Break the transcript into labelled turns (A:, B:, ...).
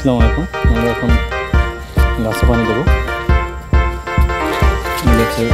A: আসসালামু আলাইকুম আমরা এখন গাছে পানি দেবো। এই